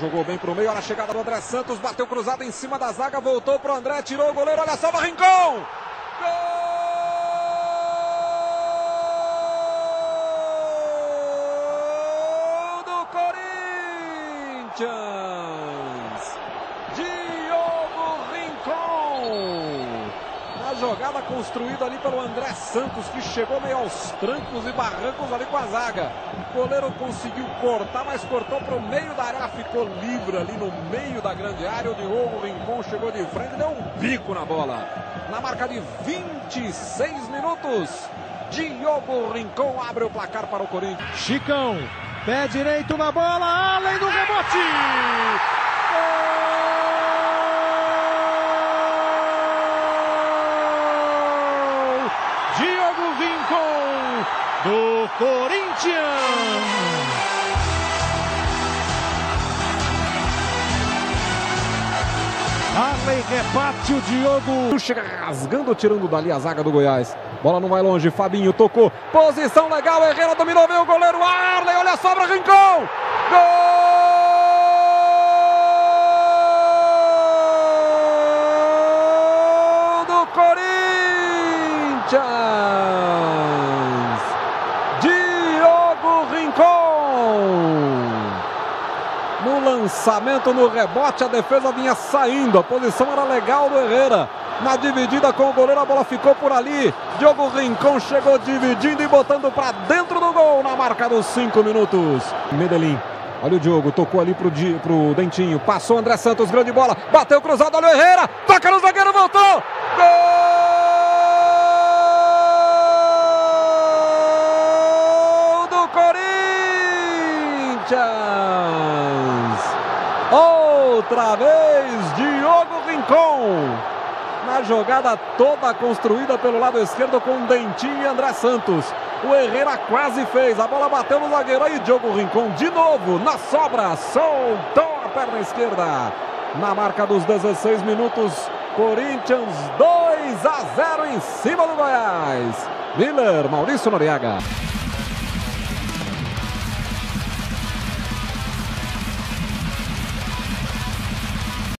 Jogou bem pro meio, olha a chegada do André Santos, bateu cruzado em cima da zaga, voltou pro André, tirou o goleiro, olha só, Rincon! Gol do Corinthians! Diogo Rincon! Jogada construída ali pelo André Santos, que chegou meio aos trancos e barrancos ali com a zaga. O goleiro conseguiu cortar, mas cortou para o meio da área, ficou livre ali no meio da grande área. O Diogo Rincon chegou de frente deu um bico na bola. Na marca de 26 minutos, Diogo Rincon abre o placar para o Corinthians. Chicão, pé direito na bola, além do rebote! Gol! Diogo Rincon, do Corinthians! Arley rebate o Diogo. Chega rasgando, tirando dali a zaga do Goiás. Bola não vai longe, Fabinho tocou. Posição legal, Herrera dominou bem o goleiro Arley. Olha a sobra, Rincon. Gol do Corinthians. Diogo Rincon. No lançamento, no rebote, a defesa vinha saindo. A posição era legal do Herrera. Na dividida com o goleiro, a bola ficou por ali. Diogo Rincon chegou dividindo e botando para dentro do gol na marca dos cinco minutos. Medellín. Olha o Diogo, tocou ali pro, Di, pro Dentinho. Passou André Santos, grande bola. Bateu cruzado, olha o Herrera. Toca no zagueiro, voltou. Gol do Corinthians. Outra vez, Diogo Rincon. Na jogada toda construída pelo lado esquerdo com Dentinho e André Santos. O Herrera quase fez. A bola bateu no zagueiro aí. Diogo Rincon de novo na sobra. Soltou a perna esquerda. Na marca dos 16 minutos. Corinthians 2 a 0 em cima do Goiás. Miller, Maurício Noriega.